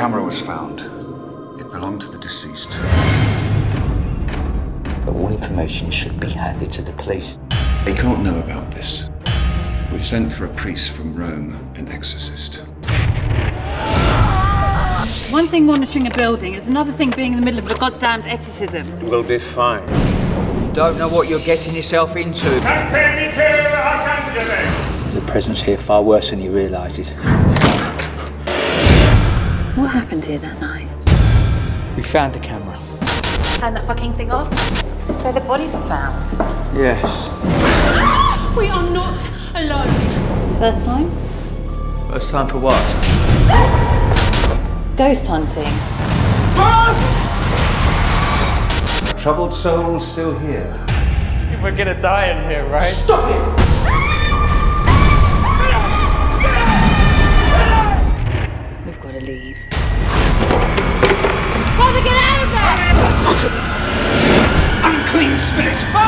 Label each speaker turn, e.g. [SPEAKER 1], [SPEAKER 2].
[SPEAKER 1] camera was found. It belonged to the deceased.
[SPEAKER 2] But all information should be handed to the police.
[SPEAKER 1] They can't know about this. We've sent for a priest from Rome, an exorcist.
[SPEAKER 3] One thing monitoring a building is another thing being in the middle of a goddamned exorcism.
[SPEAKER 4] We'll be fine.
[SPEAKER 2] You don't know what you're getting yourself into. There's a presence here far worse than he realises.
[SPEAKER 3] What happened here that night?
[SPEAKER 2] We found the camera.
[SPEAKER 3] Turn that fucking thing off. This is this where the bodies are found?
[SPEAKER 2] Yes.
[SPEAKER 5] We are not alone.
[SPEAKER 3] First time?
[SPEAKER 2] First time for what?
[SPEAKER 3] Ghost hunting.
[SPEAKER 4] Troubled soul still here.
[SPEAKER 6] We're gonna die in here, right?
[SPEAKER 3] We've
[SPEAKER 4] fire!